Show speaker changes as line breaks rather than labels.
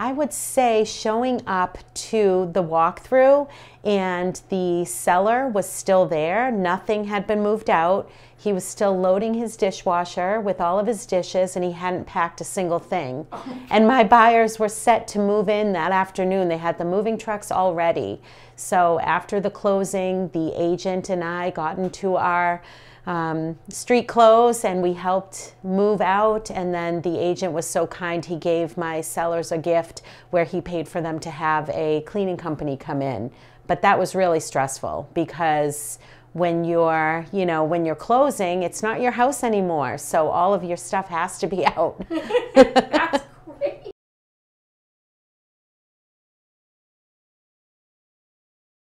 I would say showing up to the walkthrough and the seller was still there. Nothing had been moved out. He was still loading his dishwasher with all of his dishes and he hadn't packed a single thing. and my buyers were set to move in that afternoon. They had the moving trucks already. So after the closing, the agent and I got into our um, street clothes and we helped move out. And then the agent was so kind, he gave my sellers a gift where he paid for them to have a cleaning company come in. But that was really stressful because when you're, you know, when you're closing, it's not your house anymore. So all of your stuff has to be out.